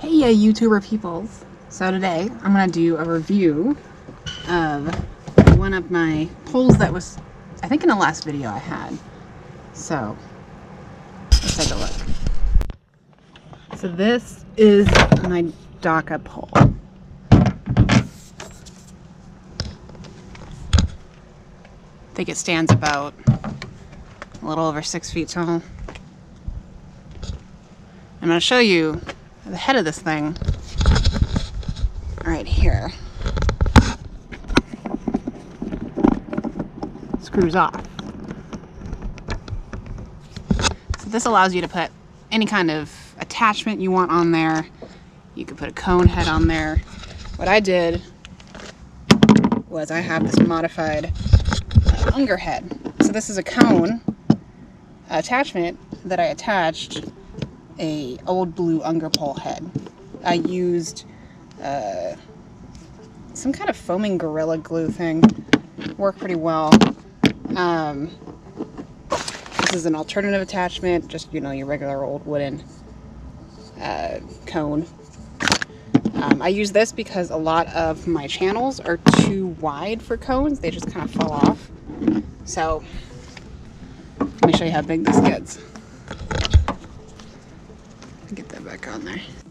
Hey, yeah, YouTuber peoples. So today I'm gonna do a review of one of my poles that was, I think in the last video I had. So, let's take a look. So this is my Doca pole. I think it stands about a little over six feet tall. I'm going to show you the head of this thing right here. Screws off. So this allows you to put any kind of attachment you want on there. You could put a cone head on there. What I did was I have this modified uh, Unger head. So this is a cone attachment that I attached a old blue Unger pole head. I used uh, some kind of foaming Gorilla Glue thing. Worked pretty well. Um, this is an alternative attachment, just, you know, your regular old wooden uh, cone. Um, I use this because a lot of my channels are too wide for cones. They just kind of fall off. So, let me show you how big this gets. Get that back on there.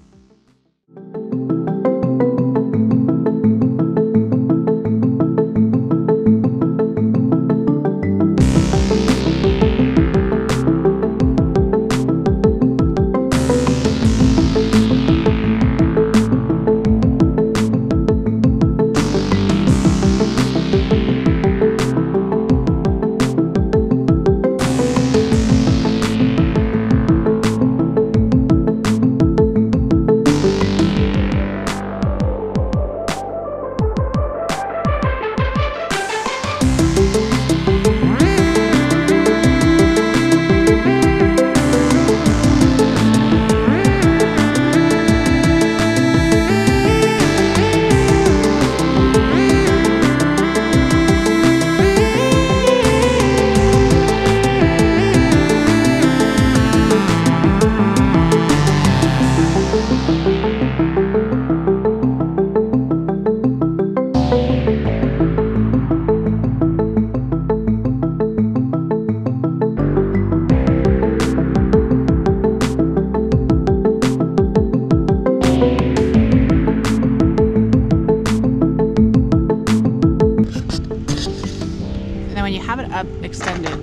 Extended,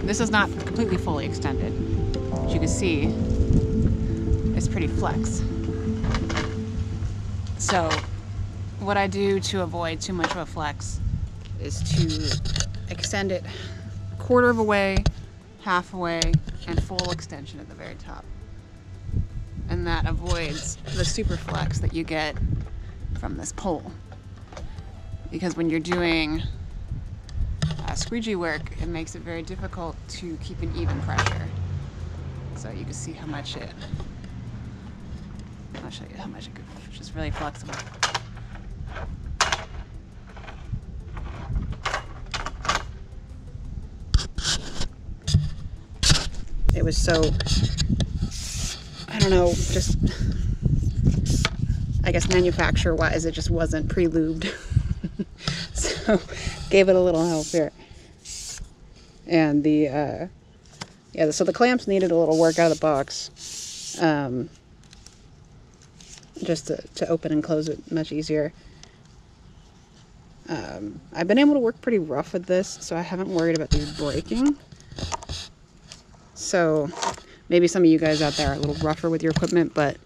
this is not completely fully extended. As you can see, it's pretty flex. So what I do to avoid too much of a flex is to extend it quarter of a way, half a way, and full extension at the very top. And that avoids the super flex that you get from this pole. Because when you're doing squeegee work, it makes it very difficult to keep an even pressure. So you can see how much it, I'll show you how much it could, which is really flexible. It was so, I don't know, just, I guess manufacturer wise, it just wasn't pre-lubed. so gave it a little help here. And the, uh, yeah, so the clamps needed a little work out of the box. Um, just to, to open and close it much easier. Um, I've been able to work pretty rough with this, so I haven't worried about these breaking. So maybe some of you guys out there are a little rougher with your equipment, but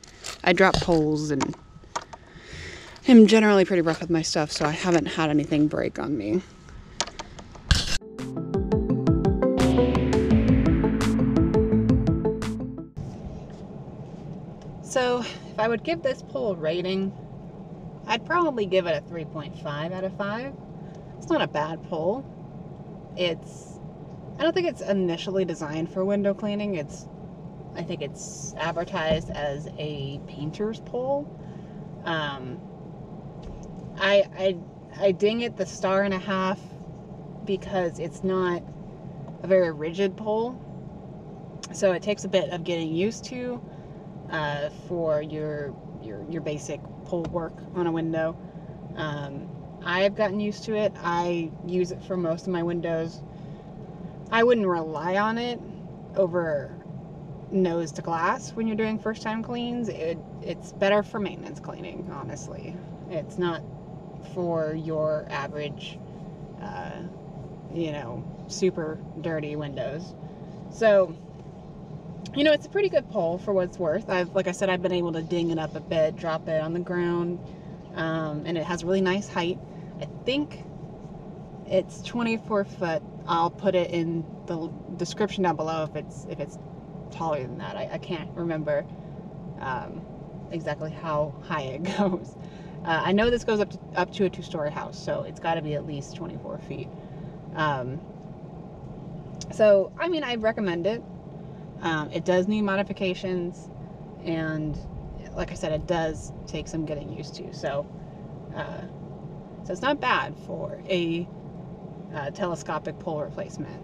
I drop poles and I'm generally pretty rough with my stuff, so I haven't had anything break on me. I would give this pole a rating, I'd probably give it a 3.5 out of 5. It's not a bad pole. It's, I don't think it's initially designed for window cleaning. It's, I think it's advertised as a painter's pole. Um, I, I, I ding it the star and a half because it's not a very rigid pole. So it takes a bit of getting used to. Uh, for your, your your basic pull work on a window. Um, I have gotten used to it. I use it for most of my windows. I wouldn't rely on it over nose to glass when you're doing first time cleans. It, it's better for maintenance cleaning, honestly. It's not for your average, uh, you know, super dirty windows. So, you know, it's a pretty good pole for what it's worth. I've, like I said, I've been able to ding it up a bit, drop it on the ground, um, and it has really nice height. I think it's 24 foot. I'll put it in the description down below if it's if it's taller than that. I, I can't remember um, exactly how high it goes. Uh, I know this goes up to, up to a two-story house, so it's got to be at least 24 feet. Um, so, I mean, I recommend it. Um, it does need modifications, and like I said, it does take some getting used to. So, uh, so it's not bad for a uh, telescopic pole replacement.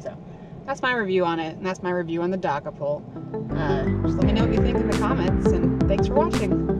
So that's my review on it, and that's my review on the Doca pole. Uh, just let me know what you think in the comments, and thanks for watching.